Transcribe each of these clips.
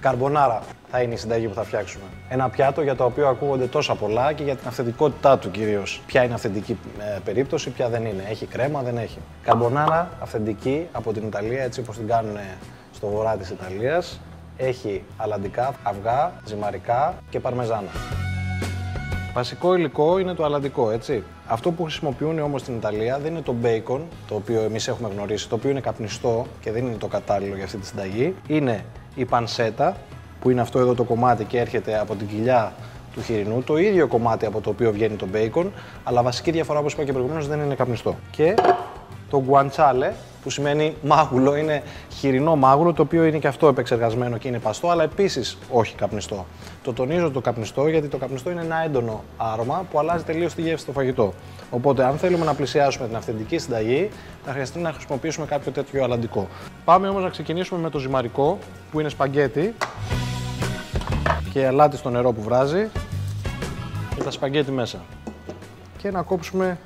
Καρμπονάρα θα είναι η συνταγή που θα φτιάξουμε. Ένα πιάτο για το οποίο ακούγονται τόσα πολλά και για την αυθεντικότητά του κυρίως. Ποια είναι αυθεντική ε, περίπτωση, ποια δεν είναι. Έχει κρέμα, δεν έχει. Καρμπονάρα αυθεντική από την Ιταλία, έτσι όπως την κάνουν στο βορρά της Ιταλίας. Έχει αλαντικά, αυγά, ζυμαρικά και παρμεζάνα. Βασικό υλικό είναι το αλαντικό, έτσι. Αυτό που χρησιμοποιούν όμως στην Ιταλία δεν είναι το bacon, το οποίο εμείς έχουμε γνωρίσει, το οποίο είναι καπνιστό και δεν είναι το κατάλληλο για αυτή τη συνταγή. Είναι η πανσέτα, που είναι αυτό εδώ το κομμάτι και έρχεται από την κοιλιά του χοιρινού, το ίδιο κομμάτι από το οποίο βγαίνει το bacon, αλλά βασική διαφορά, όπως είπα και προηγουμένως, δεν είναι καπνιστό. Και το guanciale, που σημαίνει μάγουλο, είναι χοιρινό μάγουλο, το οποίο είναι και αυτό επεξεργασμένο και είναι παστό, αλλά επίσης όχι καπνιστό. Το τονίζω το καπνιστό, γιατί το καπνιστό είναι ένα έντονο άρωμα που αλλάζει τελείως τη γεύση στο φαγητό. Οπότε, αν θέλουμε να πλησιάσουμε την αυθεντική συνταγή, θα χρειαστεί να χρησιμοποιήσουμε κάποιο τέτοιο αλλαντικό. Πάμε όμως να ξεκινήσουμε με το ζυμαρικό, που είναι σπαγκέτι και αλάτι στο νερό που βράζει και τα σπαγκέτι μέσα. Και να κόψουμε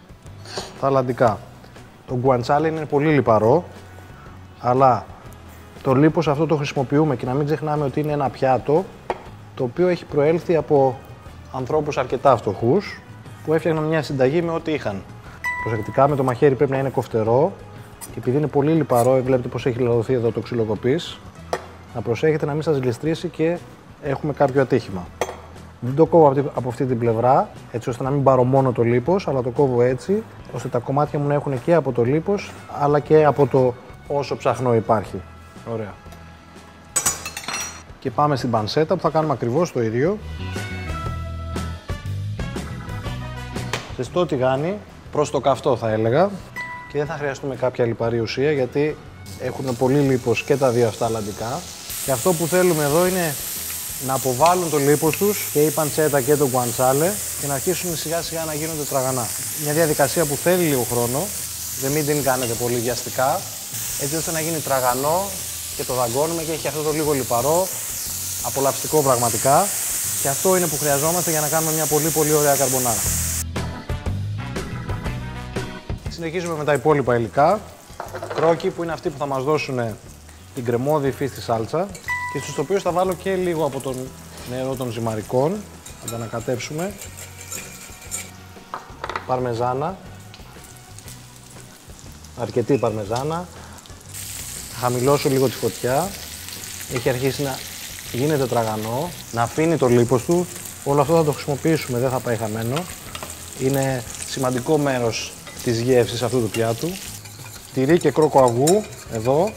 τα αλαντικά. Το γκουαντσάλε είναι πολύ λιπαρό, αλλά το λίπος αυτό το χρησιμοποιούμε και να μην ξεχνάμε ότι είναι ένα πιάτο το οποίο έχει προέλθει από ανθρώπους αρκετά φτωχούς που έφτιαχναν μια συνταγή με ό,τι είχαν. Προσεκτικά με το μαχαίρι πρέπει να είναι κοφτερό και επειδή είναι πολύ λιπαρό, βλέπετε πως έχει λαδωθεί εδώ το ξυλοκοπής, να προσέχετε να μην σας γλιστρήσει και έχουμε κάποιο ατύχημα. Δεν το κόβω από αυτή την πλευρά, έτσι ώστε να μην πάρω μόνο το λίπος, αλλά το κόβω έτσι, ώστε τα κομμάτια μου να έχουν και από το λίπος, αλλά και από το όσο ψαχνό υπάρχει. Ωραία. Και πάμε στην πανσέτα που θα κάνουμε ακριβώς το ίδιο. Ζεστό τηγάνι, προς το καυτό θα έλεγα. Και δεν θα χρειαστούμε κάποια λιπαρή ουσία, γιατί έχουν πολύ λίπος και τα δύο αυτά αλλαντικά. Και αυτό που θέλουμε εδώ είναι να αποβάλουν το λίπος τους και η παντσέτα και το γκουαντσάλε και να αρχίσουν σιγά σιγά να γίνονται τραγανά. Μια διαδικασία που θέλει λίγο χρόνο, δεν μην την κάνετε πολύ βιαστικά, έτσι ώστε να γίνει τραγανό και το δαγκώνουμε και έχει αυτό το λίγο λιπαρό, απολαυστικό πραγματικά και αυτό είναι που χρειαζόμαστε για να κάνουμε μια πολύ πολύ ωραία καρμπονάρα. Συνεχίζουμε με τα υπόλοιπα υλικά. Κρόκι που είναι αυτοί που θα μας δώσουν την κρεμόδη υφή στη σάλτσα και στους οποίους θα βάλω και λίγο από το νερό των ζυμαρικών. Θα τα ανακατέψουμε. Παρμεζάνα. Αρκετή παρμεζάνα. χαμηλώσω λίγο τη φωτιά. Έχει αρχίσει να γίνεται τραγανό, να αφήνει το λίπος του. Όλο αυτό θα το χρησιμοποιήσουμε, δεν θα πάει χαμένο. Είναι σημαντικό μέρος της γεύσης αυτού του πιάτου. Τυρί και κρόκο αγού, εδώ,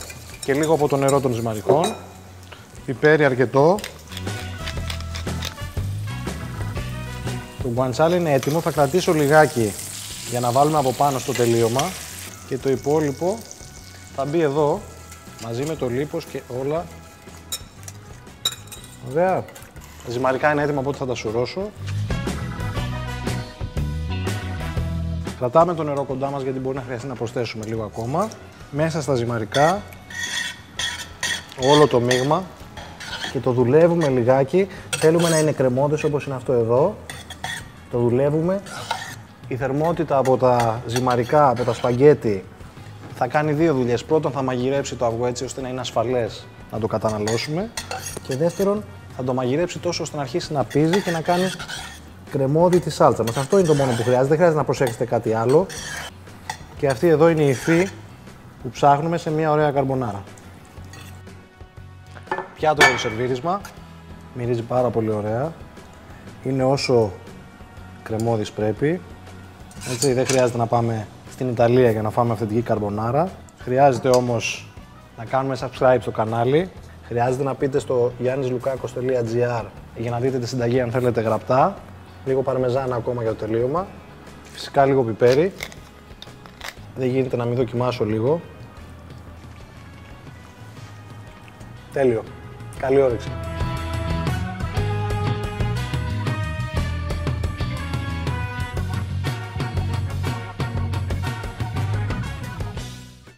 και λίγο από το νερό των ζυμαρικών πιπέρι αρκετό. Το γκουαντσάλι είναι έτοιμο, θα κρατήσω λιγάκι για να βάλουμε από πάνω στο τελείωμα και το υπόλοιπο θα μπει εδώ μαζί με το λίπος και όλα. Ωραία. Τα ζυμαρικά είναι έτοιμα, οπότε θα τα σουρώσω. Κρατάμε το νερό κοντά μας γιατί μπορεί να χρειαστεί να προσθέσουμε λίγο ακόμα. Μέσα στα ζυμαρικά όλο το μείγμα και το δουλεύουμε λιγάκι. Θέλουμε να είναι κρεμόδες όπως είναι αυτό εδώ. Το δουλεύουμε. Η θερμότητα από τα ζυμαρικά, από τα σπαγκέτι θα κάνει δύο δουλειές. Πρώτον θα μαγειρέψει το αυγό έτσι ώστε να είναι ασφαλές να το καταναλώσουμε. Και δεύτερον θα το μαγειρέψει τόσο ώστε να αρχίσει να πίζει και να κάνει κρεμόδι τη σάλτσα μας. Αυτό είναι το μόνο που χρειάζεται, δεν χρειάζεται να προσέξετε κάτι άλλο. Και αυτή εδώ είναι η υφή που ψάχνουμε σε μια ωραία καρμπονάρα πιάτο για το σερβίρισμα. Μυρίζει πάρα πολύ ωραία. Είναι όσο κρεμόδης πρέπει. Έτσι, δεν χρειάζεται να πάμε στην Ιταλία για να φάμε αυθεντική καρμπονάρα. Χρειάζεται όμως να κάνουμε subscribe στο κανάλι. Χρειάζεται να πείτε στο giannislukakos.gr για να δείτε τη συνταγή αν θέλετε γραπτά. Λίγο παρμεζάνα ακόμα για το τελείωμα. Φυσικά λίγο πιπέρι. Δεν γίνεται να μην δοκιμάσω λίγο. Τέλειο. Καλή όρεξη.